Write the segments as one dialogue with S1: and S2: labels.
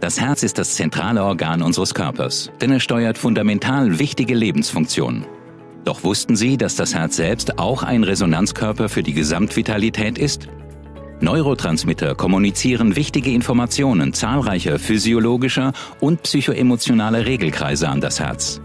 S1: Das Herz ist das zentrale Organ unseres Körpers, denn es steuert fundamental wichtige Lebensfunktionen. Doch wussten Sie, dass das Herz selbst auch ein Resonanzkörper für die Gesamtvitalität ist? Neurotransmitter kommunizieren wichtige Informationen zahlreicher physiologischer und psychoemotionaler Regelkreise an das Herz.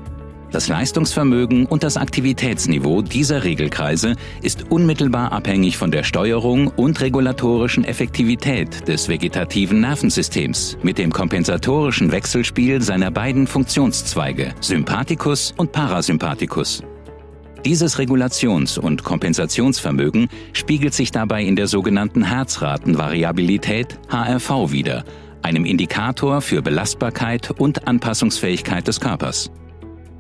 S1: Das Leistungsvermögen und das Aktivitätsniveau dieser Regelkreise ist unmittelbar abhängig von der Steuerung und regulatorischen Effektivität des vegetativen Nervensystems mit dem kompensatorischen Wechselspiel seiner beiden Funktionszweige Sympathikus und Parasympathikus. Dieses Regulations- und Kompensationsvermögen spiegelt sich dabei in der sogenannten Herzratenvariabilität HRV wider, einem Indikator für Belastbarkeit und Anpassungsfähigkeit des Körpers.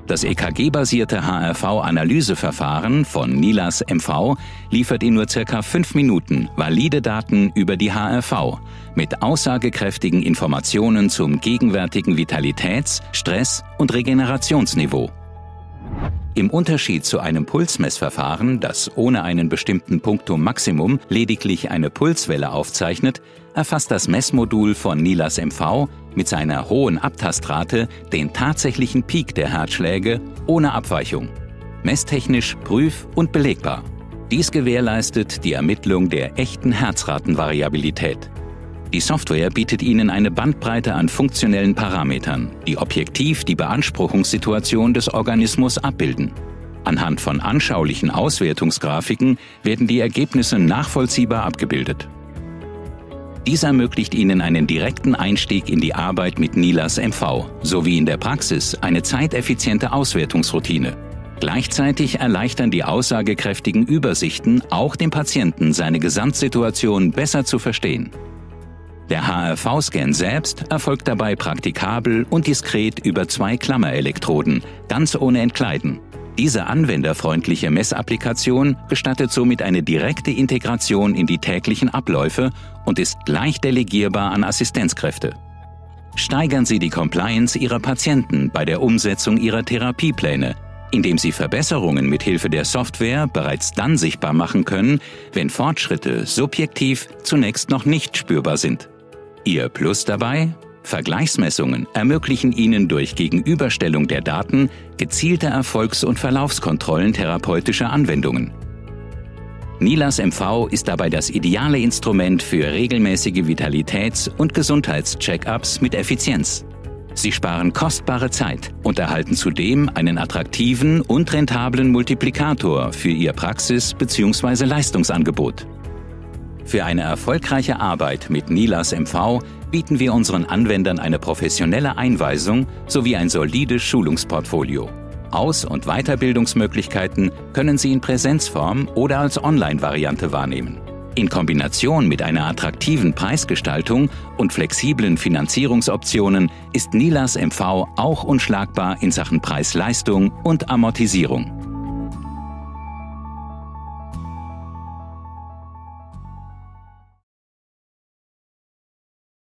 S1: Das EKG-basierte HRV-Analyseverfahren von NILAS MV liefert in nur circa fünf Minuten valide Daten über die HRV mit aussagekräftigen Informationen zum gegenwärtigen Vitalitäts-, Stress- und Regenerationsniveau. Im Unterschied zu einem Pulsmessverfahren, das ohne einen bestimmten Punktum Maximum lediglich eine Pulswelle aufzeichnet, erfasst das Messmodul von Nilas MV mit seiner hohen Abtastrate den tatsächlichen Peak der Herzschläge ohne Abweichung. Messtechnisch prüf- und belegbar. Dies gewährleistet die Ermittlung der echten Herzratenvariabilität. Die Software bietet Ihnen eine Bandbreite an funktionellen Parametern, die objektiv die Beanspruchungssituation des Organismus abbilden. Anhand von anschaulichen Auswertungsgrafiken werden die Ergebnisse nachvollziehbar abgebildet. Dies ermöglicht Ihnen einen direkten Einstieg in die Arbeit mit NILAS MV sowie in der Praxis eine zeiteffiziente Auswertungsroutine. Gleichzeitig erleichtern die aussagekräftigen Übersichten auch dem Patienten seine Gesamtsituation besser zu verstehen. Der HRV-Scan selbst erfolgt dabei praktikabel und diskret über zwei Klammerelektroden, ganz ohne Entkleiden. Diese anwenderfreundliche Messapplikation gestattet somit eine direkte Integration in die täglichen Abläufe und ist leicht delegierbar an Assistenzkräfte. Steigern Sie die Compliance Ihrer Patienten bei der Umsetzung Ihrer Therapiepläne, indem Sie Verbesserungen mit Hilfe der Software bereits dann sichtbar machen können, wenn Fortschritte subjektiv zunächst noch nicht spürbar sind. Ihr Plus dabei? Vergleichsmessungen ermöglichen Ihnen durch Gegenüberstellung der Daten gezielte Erfolgs- und Verlaufskontrollen therapeutischer Anwendungen. NILAS MV ist dabei das ideale Instrument für regelmäßige Vitalitäts- und Gesundheitscheck-ups mit Effizienz. Sie sparen kostbare Zeit und erhalten zudem einen attraktiven und rentablen Multiplikator für Ihr Praxis- bzw. Leistungsangebot. Für eine erfolgreiche Arbeit mit NILAS MV bieten wir unseren Anwendern eine professionelle Einweisung sowie ein solides Schulungsportfolio. Aus- und Weiterbildungsmöglichkeiten können Sie in Präsenzform oder als Online-Variante wahrnehmen. In Kombination mit einer attraktiven Preisgestaltung und flexiblen Finanzierungsoptionen ist NILAS MV auch unschlagbar in Sachen Preis-Leistung und Amortisierung.